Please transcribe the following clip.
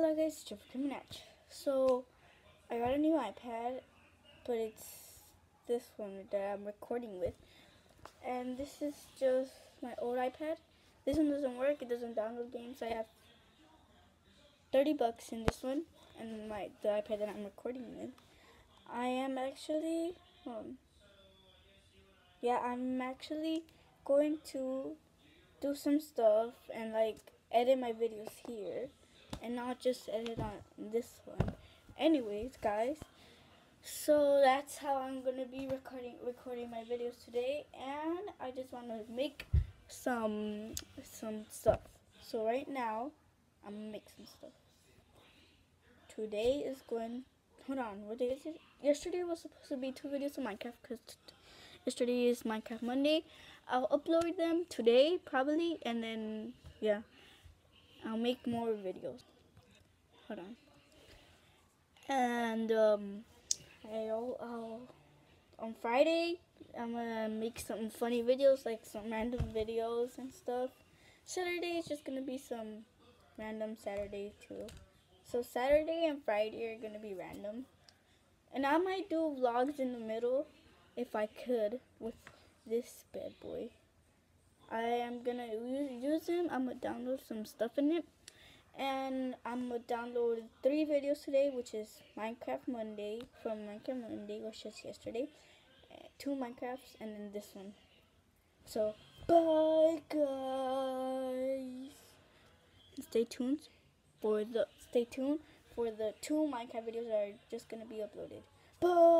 Hello guys, Jeff coming at you. So, I got a new iPad, but it's this one that I'm recording with. And this is just my old iPad. This one doesn't work, it doesn't download games. I have 30 bucks in this one, and my the iPad that I'm recording with. I am actually, um, yeah, I'm actually going to do some stuff and like edit my videos here and not just edit on this one. Anyways, guys, so that's how I'm gonna be recording recording my videos today, and I just want to make some some stuff. So right now, I'm gonna make some stuff. Today is going. Hold on, what day is it? Yesterday was supposed to be two videos of Minecraft because yesterday is Minecraft Monday. I'll upload them today probably, and then yeah. I'll make more videos. Hold on. And um, I'll, I'll on Friday I'm gonna make some funny videos, like some random videos and stuff. Saturday is just gonna be some random Saturday too. So Saturday and Friday are gonna be random. And I might do vlogs in the middle if I could with this bad boy. I am gonna use him. I'm gonna download some stuff in it. And I'm gonna download three videos today, which is Minecraft Monday from Minecraft Monday, was yesterday. Eh, two Minecrafts, and then this one. So, bye guys. Stay tuned for the stay tuned for the two Minecraft videos that are just gonna be uploaded. Bye.